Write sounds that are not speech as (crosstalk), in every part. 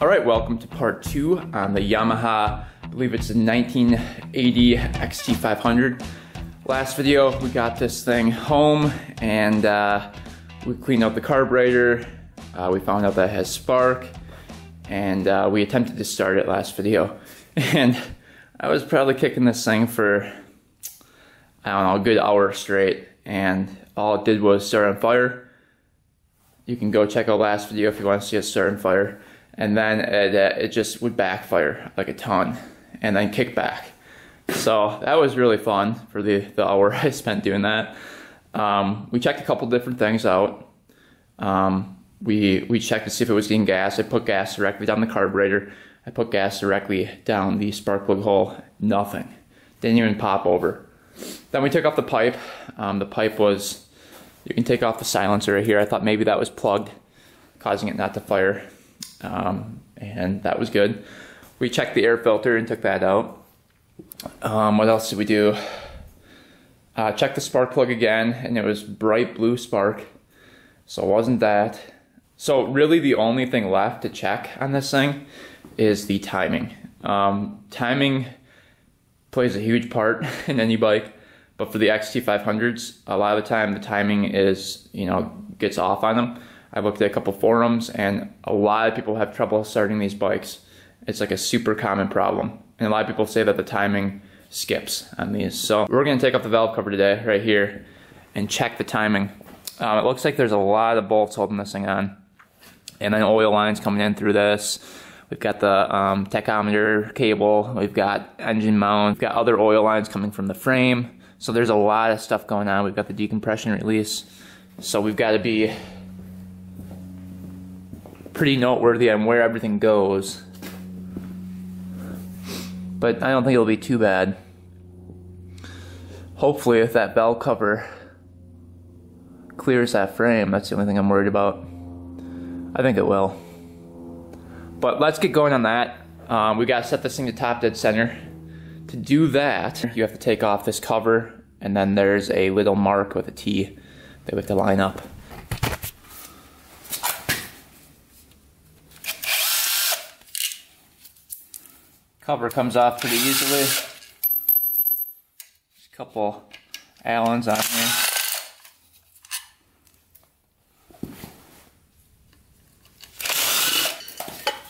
All right, welcome to part two on the Yamaha, I believe it's a 1980 XT500. Last video, we got this thing home and uh, we cleaned out the carburetor. Uh, we found out that it has spark and uh, we attempted to start it last video. (laughs) And I was probably kicking this thing for, I don't know, a good hour straight. And all it did was start on fire. You can go check out last video if you want to see it start on fire and then it, uh, it just would backfire like a ton and then kick back. So that was really fun for the, the hour (laughs) I spent doing that. Um, we checked a couple different things out. Um, we, we checked to see if it was getting gas. I put gas directly down the carburetor. I put gas directly down the spark plug hole. Nothing. Didn't even pop over. Then we took off the pipe. Um, the pipe was, you can take off the silencer right here. I thought maybe that was plugged, causing it not to fire um, and that was good. We checked the air filter and took that out. Um, what else did we do? Uh, checked the spark plug again, and it was bright blue spark, so it wasn't that. So really the only thing left to check on this thing is the timing. Um, timing plays a huge part (laughs) in any bike, but for the XT500s, a lot of the time the timing is, you know, gets off on them. I looked at a couple forums, and a lot of people have trouble starting these bikes. It's like a super common problem, and a lot of people say that the timing skips on these. So we're gonna take off the valve cover today, right here, and check the timing. Um, it looks like there's a lot of bolts holding this thing on, and then oil lines coming in through this. We've got the um, tachometer cable. We've got engine mount. We've got other oil lines coming from the frame. So there's a lot of stuff going on. We've got the decompression release. So we've got to be pretty noteworthy on where everything goes. But I don't think it'll be too bad. Hopefully if that valve cover clears that frame, that's the only thing I'm worried about. I think it will. But let's get going on that. Um, we gotta set this thing to top dead center. To do that, you have to take off this cover and then there's a little mark with a T that we have to line up. Cover comes off pretty easily. Just a couple Allens on here.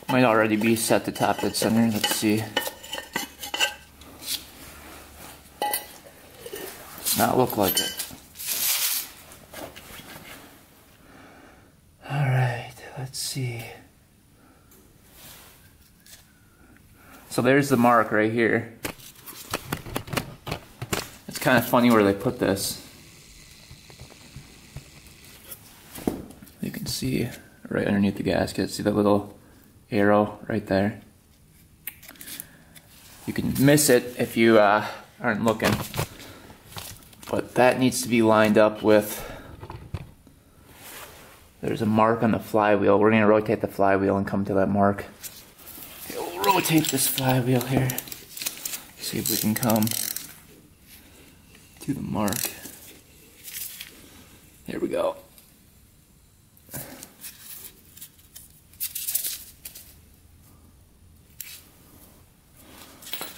Might already be set to top dead center. Let's see. Does Not look like it. Alright, let's see. So there's the mark right here. It's kind of funny where they put this. You can see right underneath the gasket, see the little arrow right there. You can miss it if you uh, aren't looking. But that needs to be lined up with there's a mark on the flywheel. We're going to rotate the flywheel and come to that mark rotate this flywheel here. See if we can come to the mark. Here we go.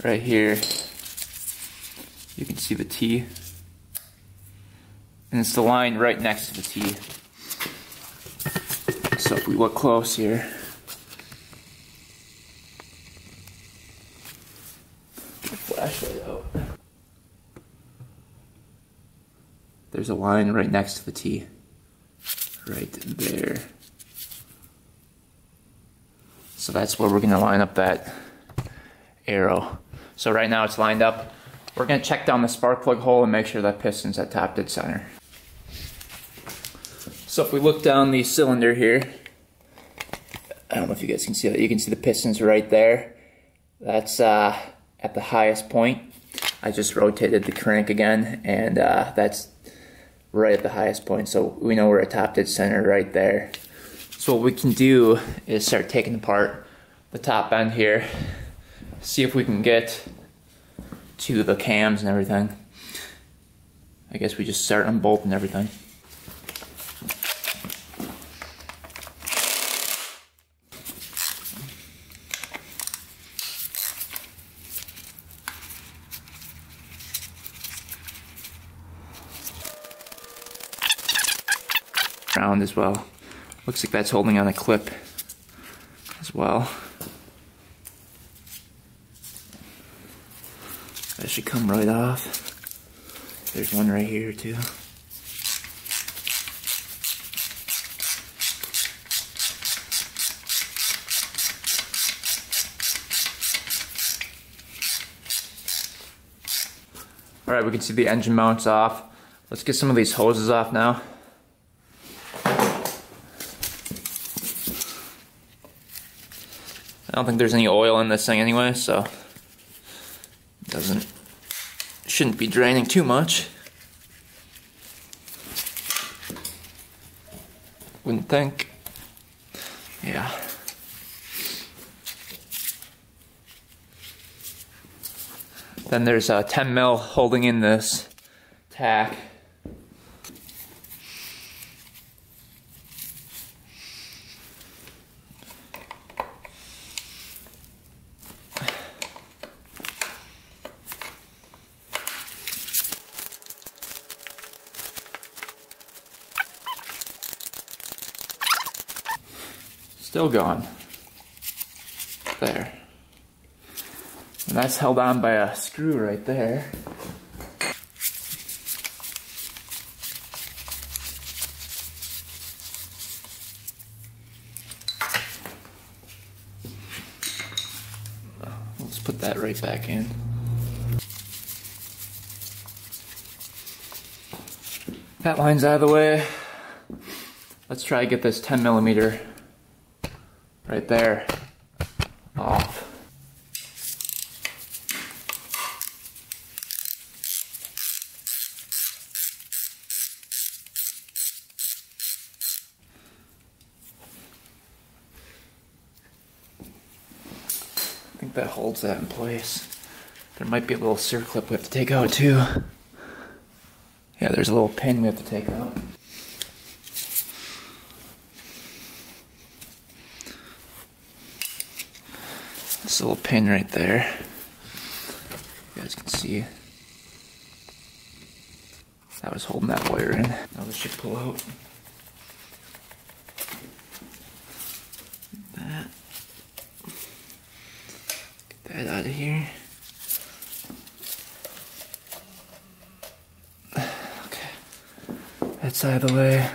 Right here, you can see the T. And it's the line right next to the T. So if we look close here, There's a line right next to the T. Right there. So that's where we're gonna line up that arrow. So right now it's lined up. We're gonna check down the spark plug hole and make sure that piston's at top dead center. So if we look down the cylinder here, I don't know if you guys can see that. You can see the pistons right there. That's uh, at the highest point. I just rotated the crank again, and uh, that's right at the highest point. So we know we're at top dead center right there. So what we can do is start taking apart the top end here, see if we can get to the cams and everything. I guess we just start unbolting everything. around as well. Looks like that's holding on a clip as well. That should come right off. There's one right here too. All right, we can see the engine mounts off. Let's get some of these hoses off now. Don't think there's any oil in this thing anyway, so doesn't shouldn't be draining too much. Wouldn't think. Yeah. Then there's a 10 mil holding in this tach. Going. There. And that's held on by a screw right there. Let's put that right back in. That line's out of the way. Let's try to get this 10 millimeter right there off. I think that holds that in place. There might be a little circlip we have to take out too. Yeah, there's a little pin we have to take out. This little pin right there. You guys can see. That was holding that wire in. Now this should pull out. That. Get that out of here. Okay. That's out of the way.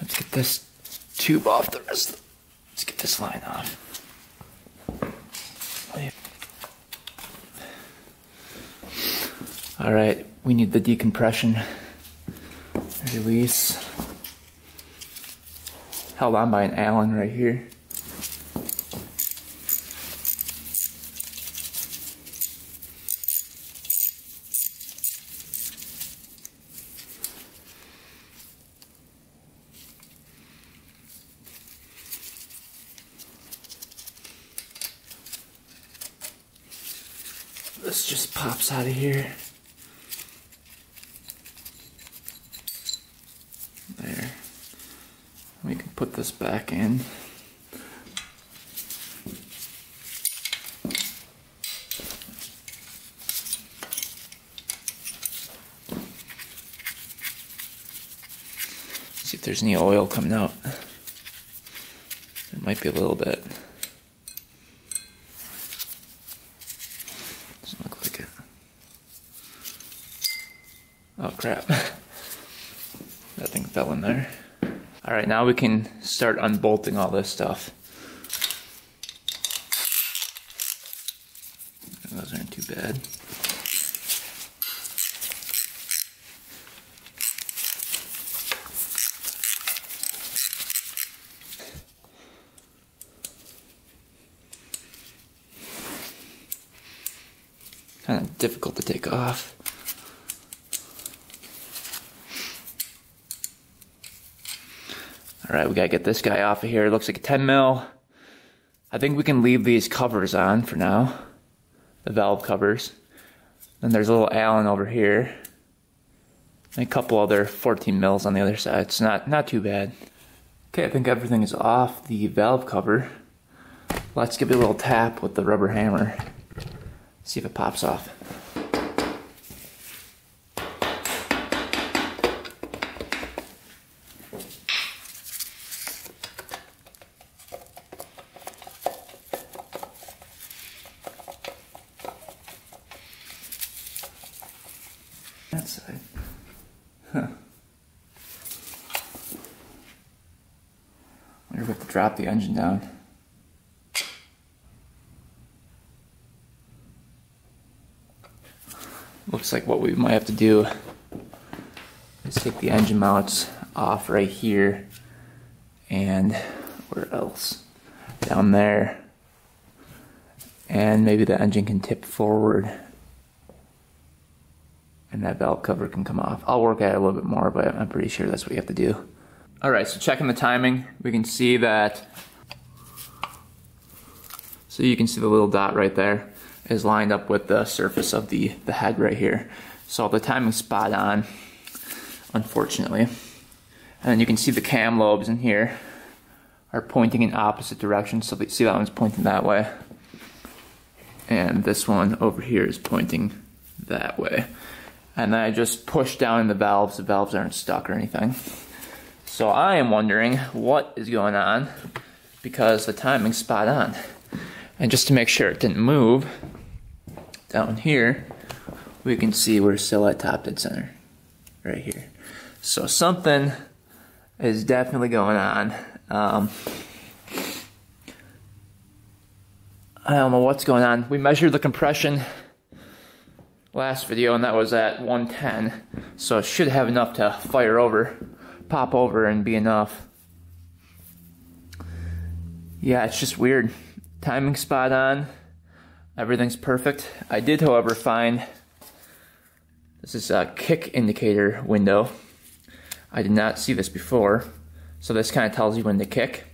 Let's get this tube off the rest. Let's get this line off. All right, we need the decompression release. Held on by an Allen right here. This just pops out of here. There. We can put this back in. See if there's any oil coming out. There might be a little bit. Doesn't look like it. Oh crap. (laughs) that thing fell in there. Alright, now we can start unbolting all this stuff. Those aren't too bad. Kind of difficult to take off. All right, we gotta get this guy off of here. It looks like a 10 mil. I think we can leave these covers on for now. The valve covers. Then there's a little Allen over here. And a couple other 14 mils on the other side. It's not, not too bad. Okay, I think everything is off the valve cover. Let's give it a little tap with the rubber hammer. See if it pops off. that side. Huh. wonder the engine down. Looks like what we might have to do is take the engine mounts off right here and where else? Down there. And maybe the engine can tip forward and that valve cover can come off. I'll work at it a little bit more, but I'm pretty sure that's what you have to do. All right, so checking the timing, we can see that, so you can see the little dot right there is lined up with the surface of the, the head right here. So the timing's spot on, unfortunately. And then you can see the cam lobes in here are pointing in opposite directions. So see that one's pointing that way. And this one over here is pointing that way. And then I just push down in the valves. The valves aren't stuck or anything. So I am wondering what is going on because the timing's spot on. And just to make sure it didn't move, down here, we can see we're still at top dead center, right here. So something is definitely going on. Um, I don't know what's going on. We measured the compression last video and that was at 110. So it should have enough to fire over, pop over and be enough. Yeah, it's just weird. Timing spot on. Everything's perfect. I did, however, find this is a kick indicator window. I did not see this before. So this kind of tells you when to kick.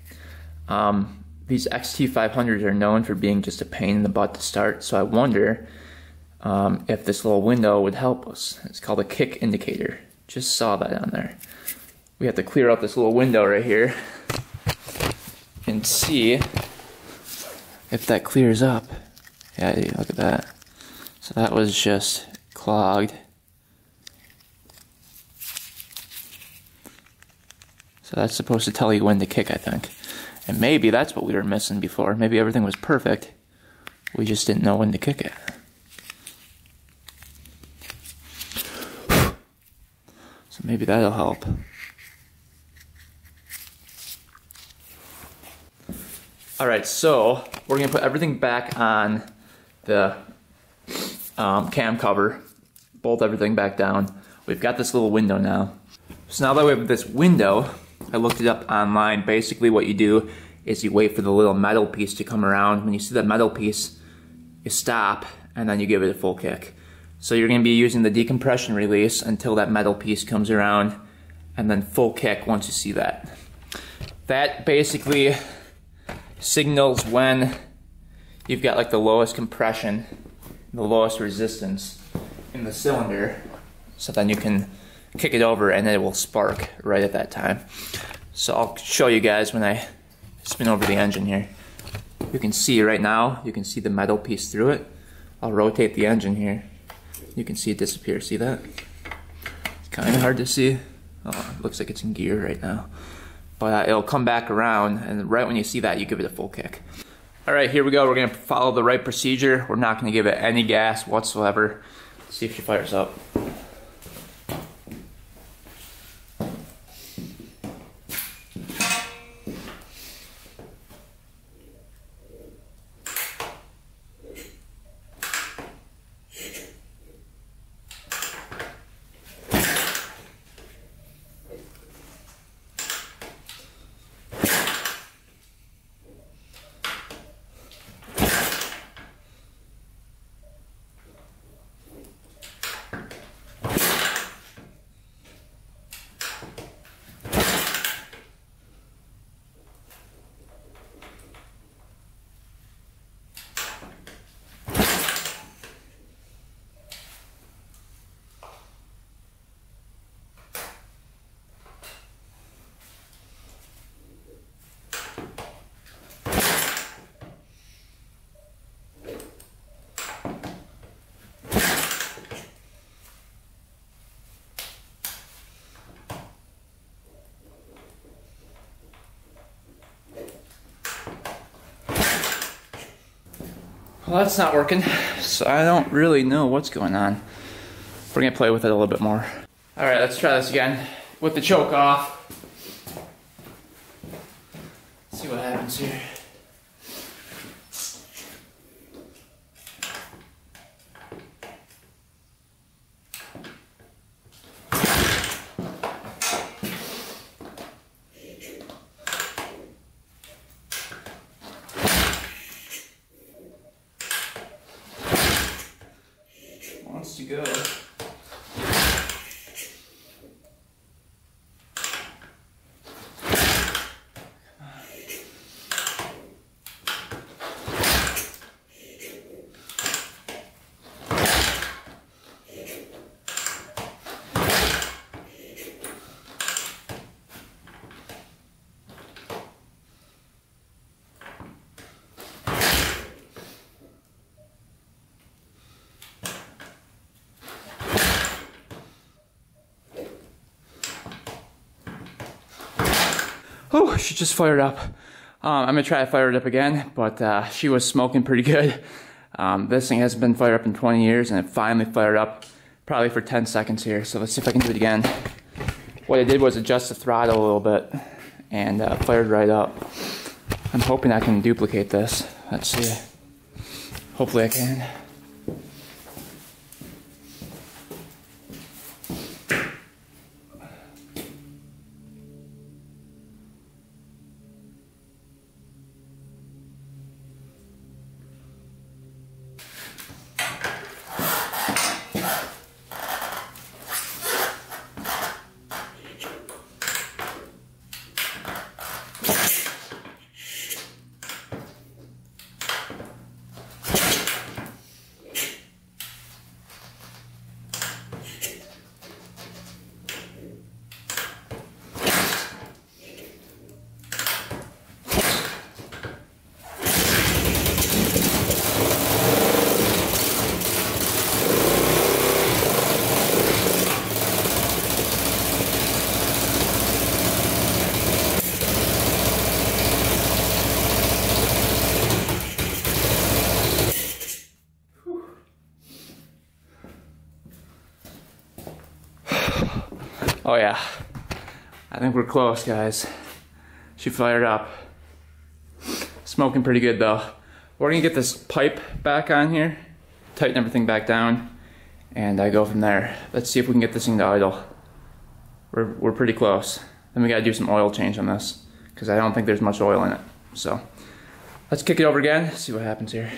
Um, these XT500s are known for being just a pain in the butt to start. So I wonder um, if this little window would help us. It's called a kick indicator. Just saw that on there. We have to clear out this little window right here and see if that clears up. Yeah, look at that. So that was just clogged. So that's supposed to tell you when to kick, I think. And maybe that's what we were missing before. Maybe everything was perfect. We just didn't know when to kick it. So maybe that'll help. All right, so we're gonna put everything back on the um, cam cover, bolt everything back down. We've got this little window now. So now that we have this window, I looked it up online. Basically what you do is you wait for the little metal piece to come around. When you see that metal piece, you stop and then you give it a full kick. So you're gonna be using the decompression release until that metal piece comes around and then full kick once you see that. That basically signals when you've got like the lowest compression, the lowest resistance in the cylinder. So then you can kick it over and it will spark right at that time. So I'll show you guys when I spin over the engine here. You can see right now, you can see the metal piece through it. I'll rotate the engine here. You can see it disappear, see that? It's kind of hard to see. Oh, looks like it's in gear right now. But uh, it'll come back around and right when you see that, you give it a full kick. All right, here we go. We're gonna follow the right procedure. We're not gonna give it any gas whatsoever. Let's see if she fires up. Well, that's not working, so I don't really know what's going on. We're gonna play with it a little bit more. All right, let's try this again with the choke off. see what happens here. Wants to go. Oh, she just fired up. Um, I'm gonna try to fire it up again, but uh, she was smoking pretty good. Um, this thing hasn't been fired up in 20 years, and it finally fired up probably for 10 seconds here. So let's see if I can do it again. What I did was adjust the throttle a little bit and uh, fired right up. I'm hoping I can duplicate this. Let's see. Hopefully I can. Oh yeah. I think we're close, guys. She fired up. Smoking pretty good though. We're gonna get this pipe back on here, tighten everything back down, and I go from there. Let's see if we can get this thing to idle. We're, we're pretty close. Then we gotta do some oil change on this, because I don't think there's much oil in it. So, let's kick it over again, see what happens here.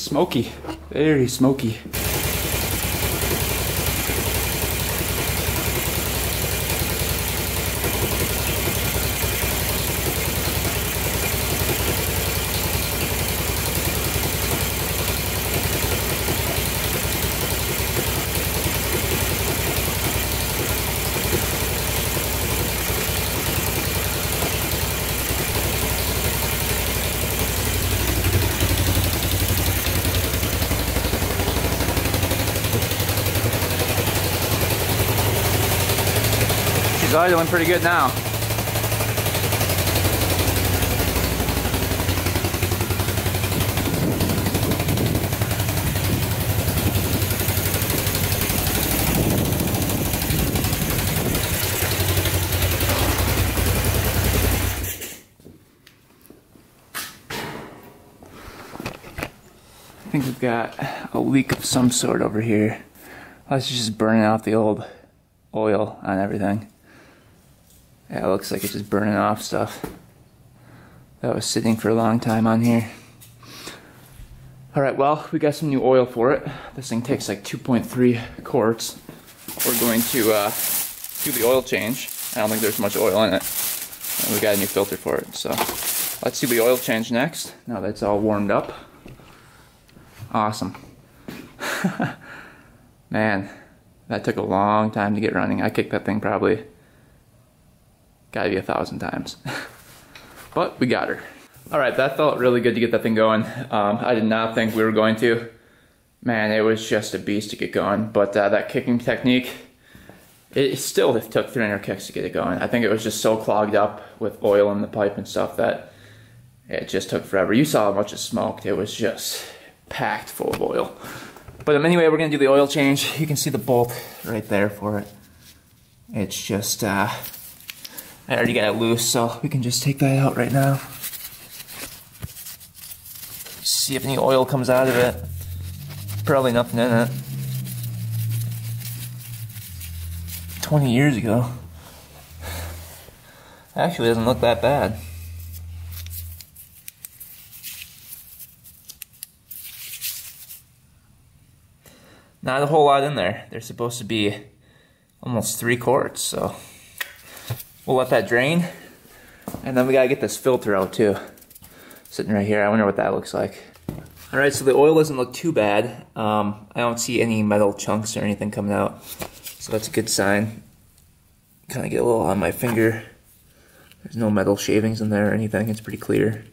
Smoky, very smoky. idling pretty good now. I think we've got a leak of some sort over here. Let's just burn out the old oil on everything. Yeah, it looks like it's just burning off stuff that was sitting for a long time on here. All right, well, we got some new oil for it. This thing takes like 2.3 quarts. We're going to uh, do the oil change. I don't think there's much oil in it. And we got a new filter for it, so let's do the oil change next. Now that it's all warmed up. Awesome. (laughs) Man, that took a long time to get running. I kicked that thing probably, gotta be a thousand times. (laughs) but we got her. All right, that felt really good to get that thing going. Um, I did not think we were going to. Man, it was just a beast to get going. But uh, that kicking technique, it still took 300 kicks to get it going. I think it was just so clogged up with oil in the pipe and stuff that it just took forever. You saw how much it smoked. It was just packed full of oil. But um, anyway, we're gonna do the oil change. You can see the bolt right there for it. It's just, uh, I already got it loose, so we can just take that out right now see if any oil comes out of it. Probably nothing in it. 20 years ago. Actually doesn't look that bad. Not a whole lot in there. They're supposed to be almost three quarts, so we'll let that drain. And then we gotta get this filter out too. Sitting right here, I wonder what that looks like. All right, so the oil doesn't look too bad. Um, I don't see any metal chunks or anything coming out, so that's a good sign. Kind of get a little on my finger. There's no metal shavings in there or anything. It's pretty clear.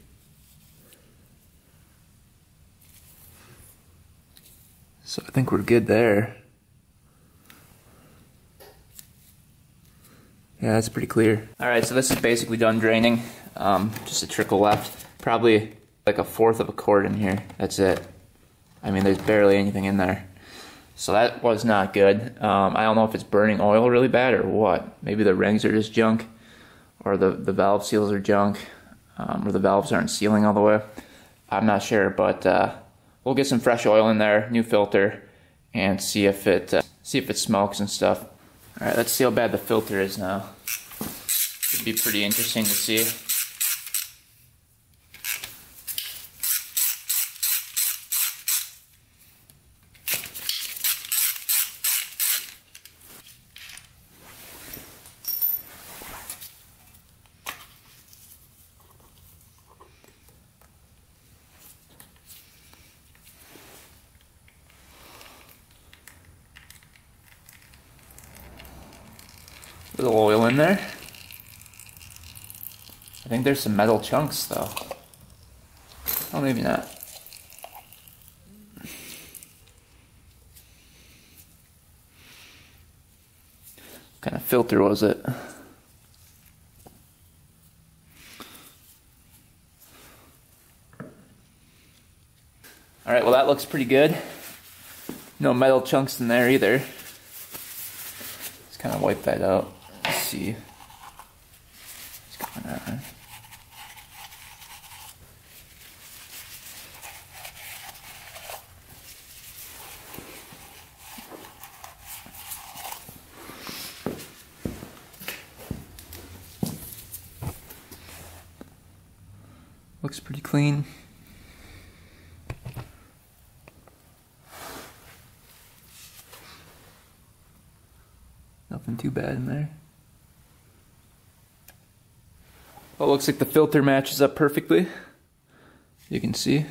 So I think we're good there. Yeah, that's pretty clear. All right, so this is basically done draining. Um, just a trickle left. Probably like a fourth of a quart in here. That's it. I mean, there's barely anything in there. So that was not good. Um, I don't know if it's burning oil really bad or what. Maybe the rings are just junk, or the, the valve seals are junk, um, or the valves aren't sealing all the way. I'm not sure, but uh, we'll get some fresh oil in there, new filter, and see if it uh, see if it smokes and stuff. All right, let's see how bad the filter is now. Should be pretty interesting to see. little oil in there. I think there's some metal chunks though. Oh, maybe not. What kind of filter was it? All right, well that looks pretty good. No metal chunks in there either. Let's kind of wipe that out Let's see what's going on. Looks pretty clean. Nothing too bad in there. Well, looks like the filter matches up perfectly. You can see.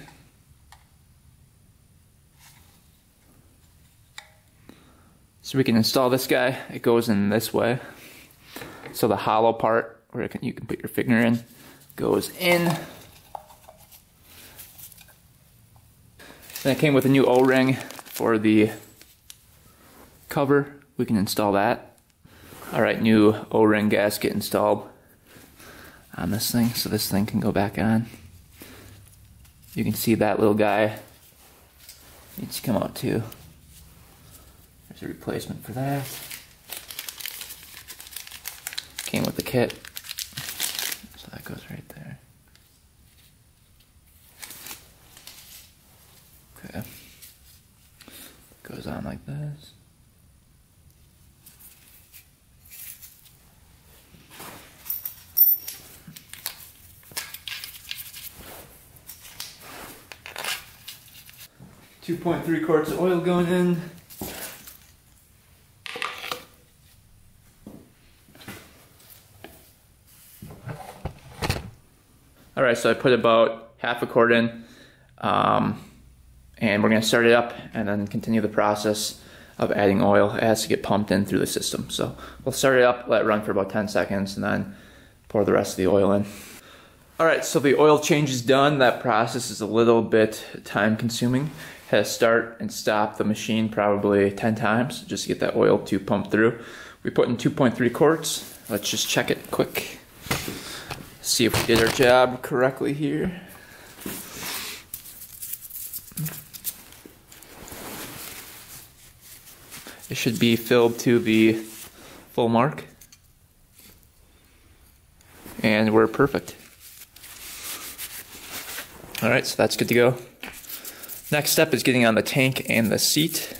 So we can install this guy. It goes in this way. So the hollow part, where you can put your finger in, goes in. Then it came with a new O-ring for the cover. We can install that. All right, new O-ring gasket installed on this thing so this thing can go back on. You can see that little guy needs to come out too. There's a replacement for that. Came with the kit. So that goes right there. Okay. Goes on like this. Two point three quarts of oil going in. All right, so I put about half a quart in, um, and we're gonna start it up and then continue the process of adding oil. It has to get pumped in through the system. So we'll start it up, let it run for about 10 seconds, and then pour the rest of the oil in. All right, so the oil change is done. That process is a little bit time consuming. Had to start and stop the machine probably 10 times just to get that oil to pump through. We put in 2.3 quarts. Let's just check it quick see if we did our job correctly here. It should be filled to the full mark. And we're perfect. All right, so that's good to go. Next step is getting on the tank and the seat.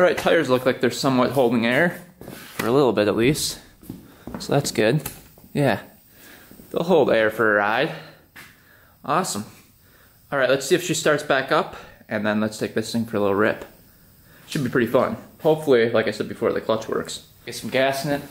All right, tires look like they're somewhat holding air, for a little bit at least. So that's good. Yeah, they'll hold air for a ride. Awesome. All right, let's see if she starts back up, and then let's take this thing for a little rip. Should be pretty fun. Hopefully, like I said before, the clutch works. Get some gas in it.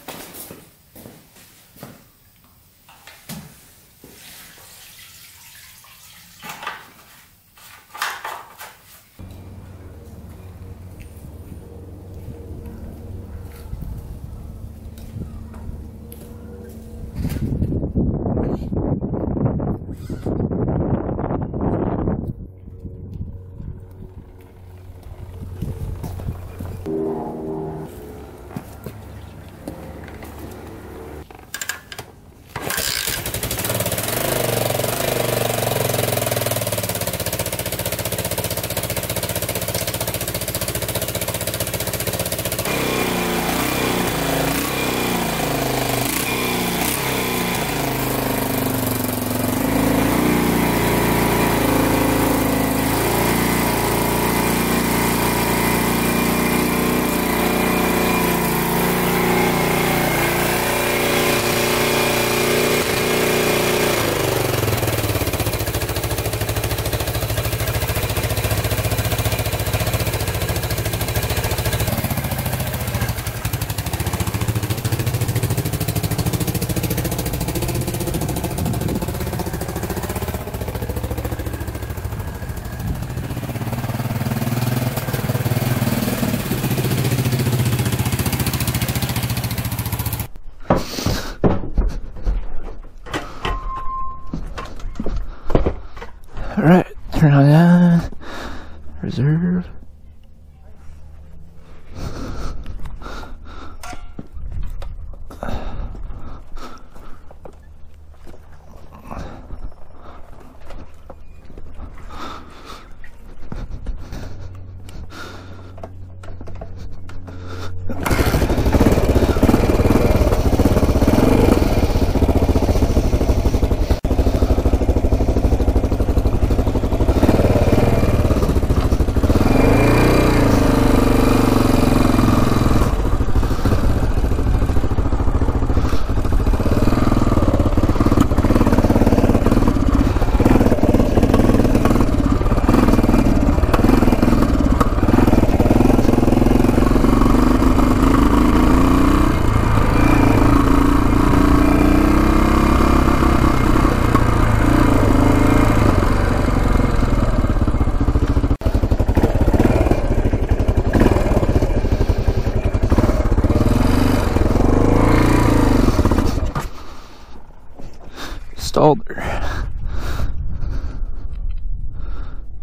Stalled.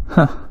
Huh.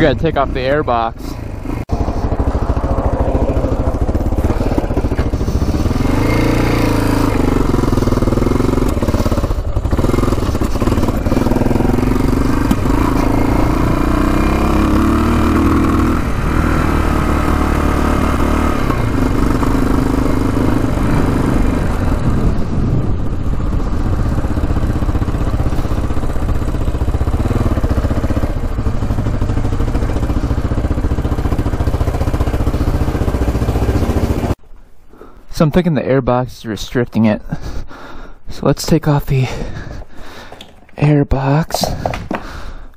We gotta take off the air box. So I'm thinking the air box is restricting it. So let's take off the air box.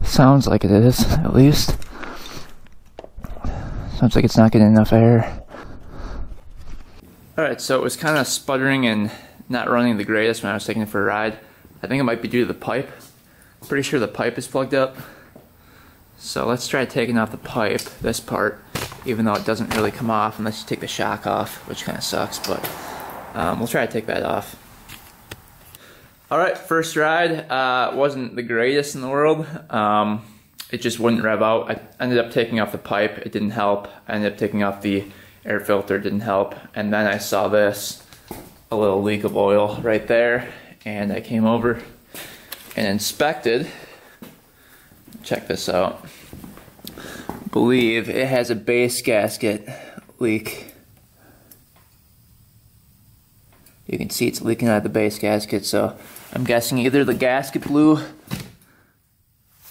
Sounds like it is, at least. Sounds like it's not getting enough air. Alright, so it was kind of sputtering and not running the greatest when I was taking it for a ride. I think it might be due to the pipe. Pretty sure the pipe is plugged up. So let's try taking off the pipe, this part even though it doesn't really come off unless you take the shock off, which kind of sucks, but um, we'll try to take that off. All right, first ride uh, wasn't the greatest in the world. Um, it just wouldn't rev out. I ended up taking off the pipe, it didn't help. I ended up taking off the air filter, didn't help. And then I saw this, a little leak of oil right there, and I came over and inspected. Check this out believe it has a base gasket leak. You can see it's leaking out of the base gasket, so I'm guessing either the gasket blew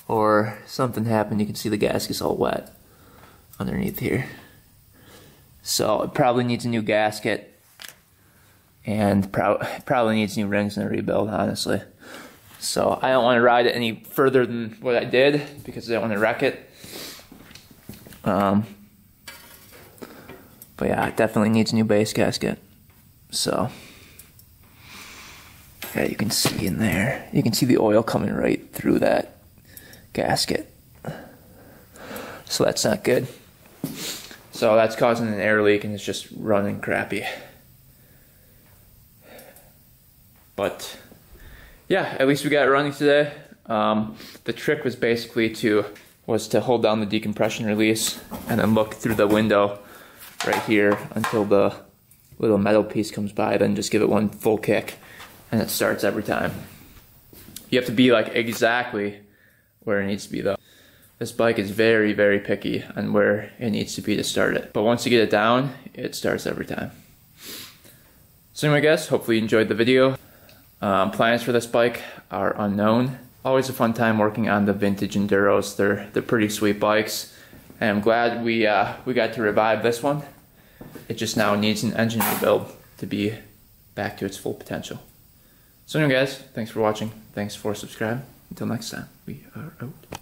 or something happened. You can see the gasket's all wet underneath here. So it probably needs a new gasket and pro probably needs new rings and a rebuild, honestly. So I don't want to ride it any further than what I did because I don't want to wreck it. Um, but yeah, it definitely needs a new base gasket. So, yeah, you can see in there. You can see the oil coming right through that gasket. So that's not good. So that's causing an air leak and it's just running crappy. But yeah, at least we got it running today. Um, the trick was basically to was to hold down the decompression release and then look through the window right here until the little metal piece comes by, then just give it one full kick and it starts every time. You have to be like exactly where it needs to be though. This bike is very, very picky on where it needs to be to start it. But once you get it down, it starts every time. So anyway guys, hopefully you enjoyed the video. Um, plans for this bike are unknown always a fun time working on the vintage enduros. They're they're pretty sweet bikes, and I'm glad we uh, we got to revive this one. It just now needs an engine rebuild to be back to its full potential. So anyway, guys, thanks for watching. Thanks for subscribing. Until next time, we are out.